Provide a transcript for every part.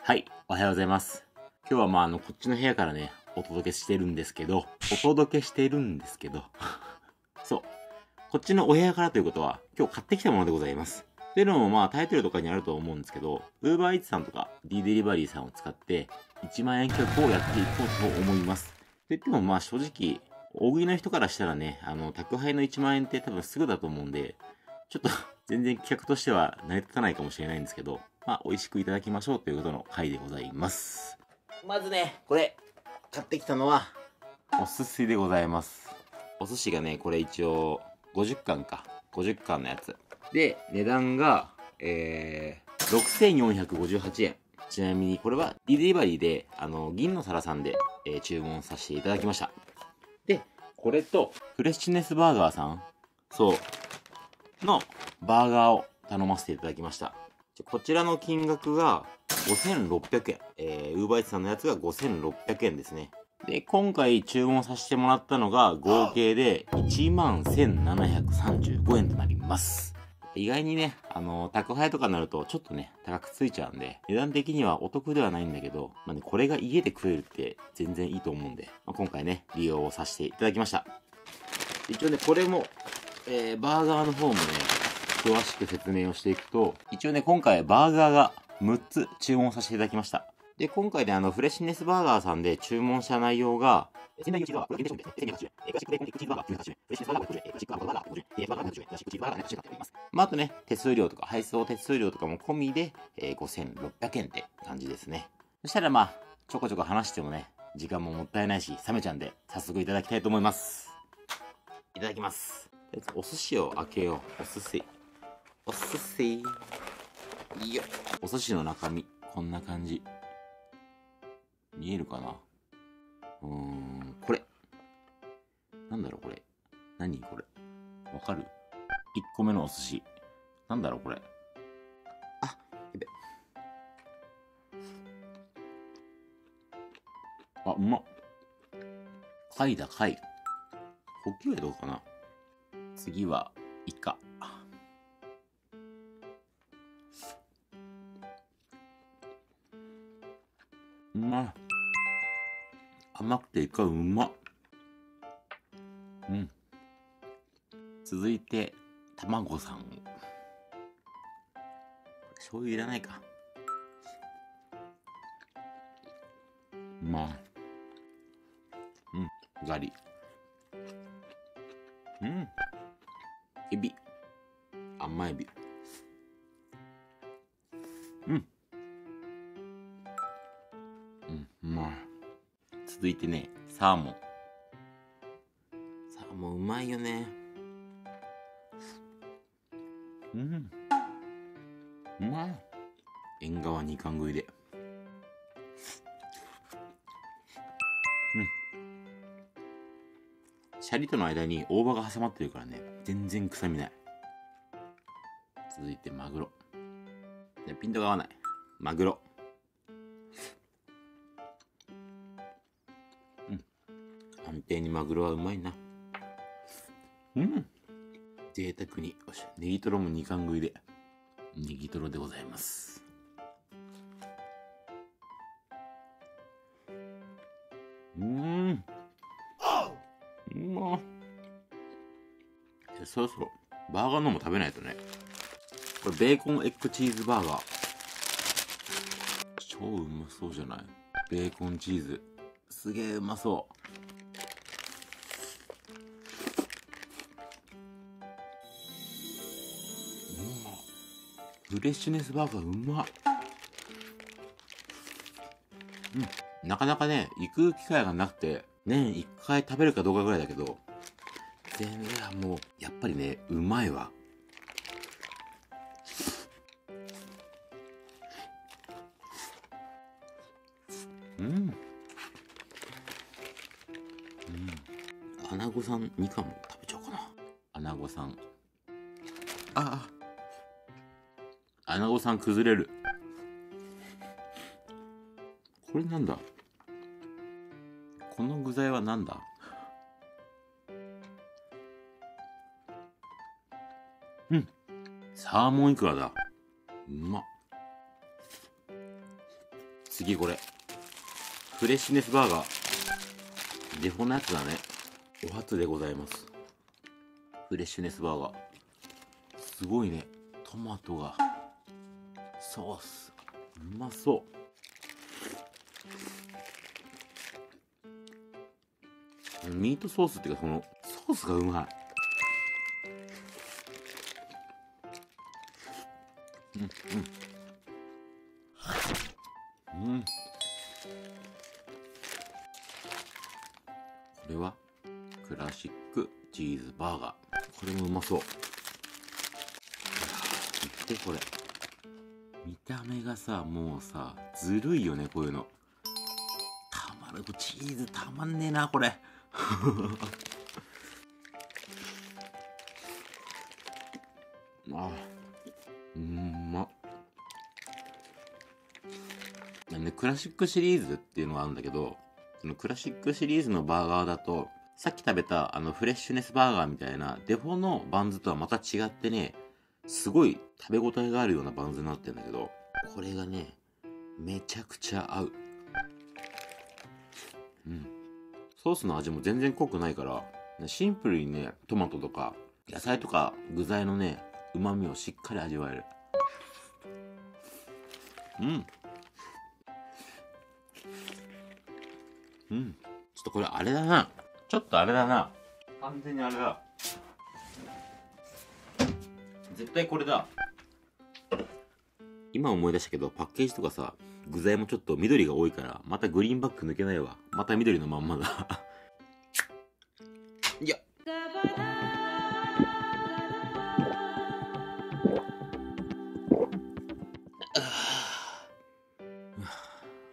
はい、おはようございます。今日はまあ、あの、こっちの部屋からね、お届けしてるんですけど、お届けしてるんですけど、そう。こっちのお部屋からということは、今日買ってきたものでございます。というのもまあ、タイトルとかにあると思うんですけど、UberEats さんとか D デリバリーさんを使って、1万円企画をやっていこうと思います。と言ってもまあ、正直、大食いの人からしたらね、あの、宅配の1万円って多分すぐだと思うんで、ちょっと全然企画としては成り立たないかもしれないんですけど、まあ、美味しくいただきましょうということの回でございます。まずね、これ、買ってきたのは、お寿司でございます。お寿司がね、これ一応、50貫か。50貫のやつ。で、値段が、えー、6458円。ちなみに、これは、ディデリバリーで、あの、銀の皿さんで、えー注文させていただきました。で、これと、フレッシュネスバーガーさん？そう。のバーガーを頼ませていただきました。こちらの金額が5600円。えー、ウーバーイーツさんのやつが5600円ですね。で、今回注文させてもらったのが合計で11,735円となります。意外にね、あの、宅配とかになるとちょっとね、高くついちゃうんで、値段的にはお得ではないんだけど、まあね、これが家で食えるって全然いいと思うんで、まあ、今回ね、利用をさせていただきました。一応ね、これも、えーバーガーの方もね、詳しく説明をしていくと、一応ね、今回バーガーが6つ注文させていただきました。で、今回ね、あの、フレッシュネスバーガーさんで注文した内容が、ま。あ、あとね、手数料とか、配送手数料とかも込みで、えー5600円って感じですね。そしたらまあ、ちょこちょこ話してもね、時間ももったいないし、冷めちゃうんで、早速いただきたいと思います。いただきます。お寿司を開けよう。お寿司。お寿司。いいよ。お寿司の中身、こんな感じ。見えるかな？うーん、これ。なんだろう、これ。何？これ。わかる ?1 個目のお寿司。なんだろう、これ。あ、やべ。あ、うまっ。貝だ、貝。ホッキ貝どうかな？次は、イカ。うま。甘くてイカうまっ。うん。続いて、卵さん。醤油いらないか。うまい。うん、ガリ。うん。エビ。甘エビ。続いてね、サーモン。サーモンうまいよね。うん。うまい。縁側二貫食いで。シャリとの間に大葉が挟まってるからね、全然臭みない。続いてマグロ。ねピントが合わない。マグロ。定にマグロはうまいな。うん。贅沢に、よし、ネギトロも2貫食いで。ネギトロでございます。うーん。うまっえそろそろバーガーのも食べないとねこれベーコンエッグチーズバーガー超うまそうじゃない？ベーコンチーズすげえうまそううフレッシュネスバーガーうまうん。なかなかね行く機会がなくて年1回食べるかどうかぐらいだけど全然もうやっぱりねうまいわ。うん。うん。アナゴさん2貫も食べちゃおうかな。アナゴさん。ああ。アナゴさん崩れる。これなんだ？この具材は何だ？うん。サーモンイクラだ。うまっ。次これ。フレッシュネスバーガー。デフォのやつだね。お初でございます。フレッシュネスバーガー。すごいね。トマトが。ソース。うまそう。ミートソースっていうかこのソースがうまい。うんうん。うん。これはクラシックチーズバーガー。これもうまそう。見てこれ。見た目がさもうさずるいよねこういうの。たまるチーズたまんねえなこれ。あうんまねクラシックシリーズっていうのがあるんだけどそのクラシックシリーズのバーガーだとさっき食べたあのフレッシュネスバーガーみたいなデフォのバンズとはまた違ってねすごい食べ応えがあるようなバンズになってんだけどこれがねめちゃくちゃ合う。うん。ソースの味も全然濃くないからシンプルにねトマトとか野菜とか具材のねうまみをしっかり味わえる。うん。うん。ちょっとこれあれだな。ちょっとあれだな。完全にあれだ。絶対これだ。今思い出したけどパッケージとかさ具材もちょっと緑が多いからまたグリーンバック抜けないわ。また緑のまんまだ。いや。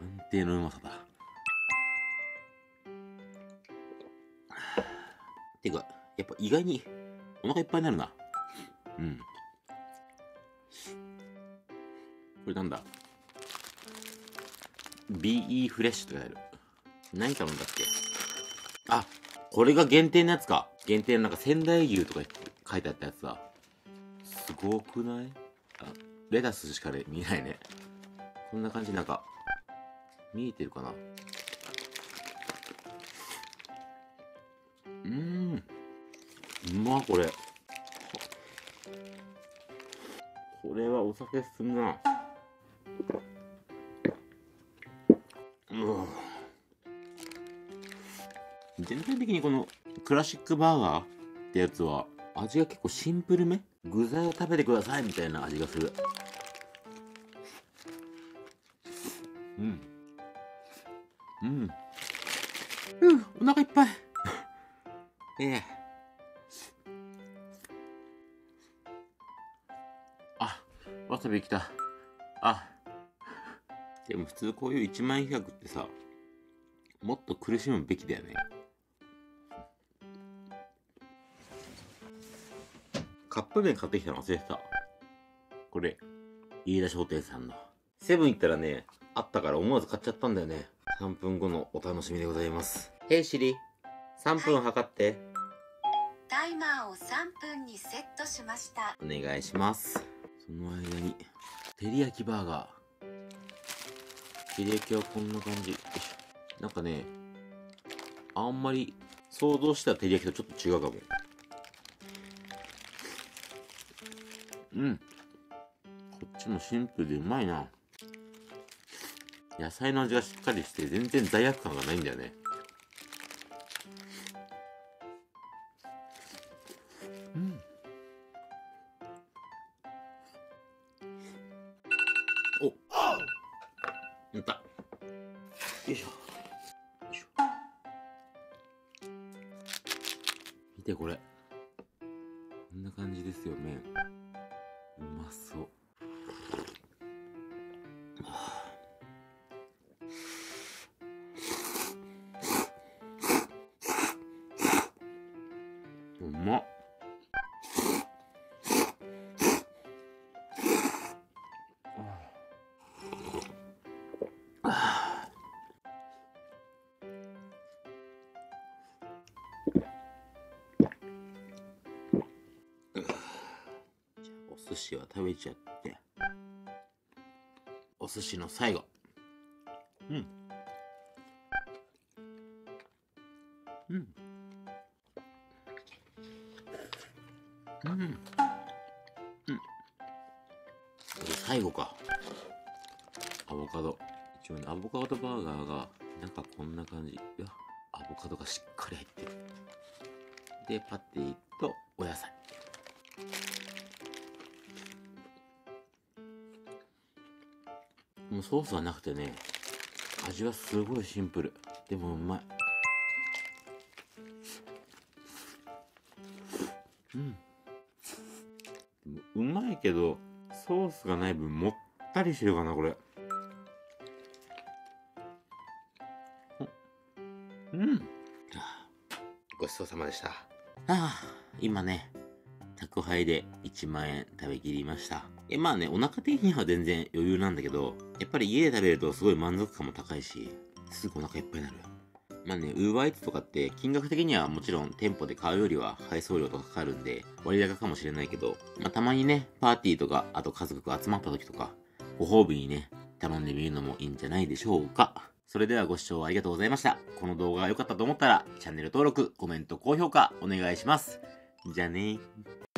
安定のうまさだ。てかやっぱ意外にお腹いっぱいになるな。うんこれなんだ？BE フレッシュとやる。何頼んだっけ？あこれが限定のやつか。限定のなんか仙台牛とか書いてあったやつだ。すごくない？あレタスしか見えないね。こんな感じなんか見えてるかな？うーん。うまこれ。これはお酒進むな。全体的にこのクラシックバーガーってやつは味が結構シンプルめ？具材を食べてくださいみたいな味がする。うん。うん。うんお腹いっぱい。ええ。あわさびきた。あ。でも普通こういう一万円企画ってさもっと苦しむべきだよね。カップ麺買ってきたの忘れてた。これ飯田商店さんの。セブン行ったらねあったから思わず買っちゃったんだよね。3分後のお楽しみでございます。へいシリ3分測って。タイマーを3分にセットしました。お願いします。その間に照り焼きバーガー照り焼きはこんな感じ。よいしょ。なんかねあんまり想像した照り焼きとちょっと違うかも。うん。こっちもシンプルでうまいな。野菜の味がしっかりして全然罪悪感がないんだよね。うん。おやった。よいしょ。よいしょ見てこれ。こんな感じですよ麺うまそう。うまっ寿司は食べちゃってお寿司の最後うん。うん。うん。うん。最後か。アボカド。一応ね、アボカドバーガーが、なんかこんな感じ。いや、アボカドがしっかり入ってる。で、パティとお野菜。ソースはなくてね、味はすごいシンプル。でもうまい。うん。うまいけど、ソースがない分もったりしてるかな、これ。うん。あごちそうさまでした。ああ、今ね、宅配で1万円食べきりました。え、まあね、お腹的には全然余裕なんだけど、やっぱり家で食べるとすごい満足感も高いし、すぐお腹いっぱいになる。まあね、ウーバーイーツとかって金額的にはもちろん店舗で買うよりは配送料とかかかるんで割高かもしれないけど、まあたまにね、パーティーとか、あと家族が集まった時とか、ご褒美にね、頼んでみるのもいいんじゃないでしょうか。それではご視聴ありがとうございました。この動画が良かったと思ったら、チャンネル登録、コメント、高評価お願いします。じゃあねー。